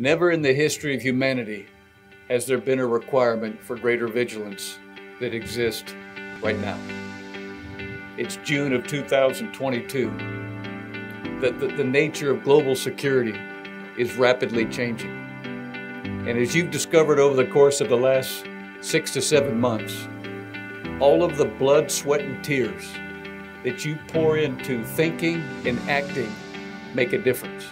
Never in the history of humanity has there been a requirement for greater vigilance that exists right now. It's June of 2022 that the, the, nature of global security is rapidly changing. And as you've discovered over the course of the last six to seven months, all of the blood, sweat, and tears that you pour into thinking and acting make a difference.